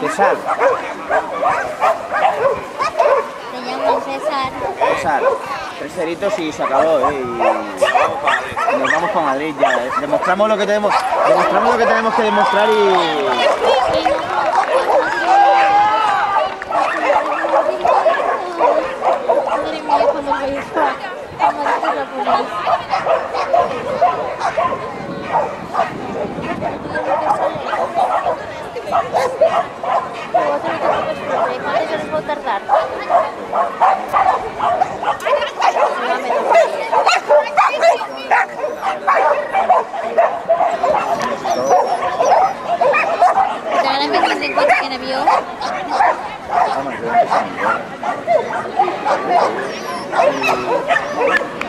César. Se llama César. César. Tres ceritos y se acabó, ¿eh? Y nos vamos para Madrid ya. ¿eh? Demostramos lo que tenemos, demostramos lo que tenemos que demostrar y. Madre mía, cuando. ¿Cuántas horas puedo? Oh my god.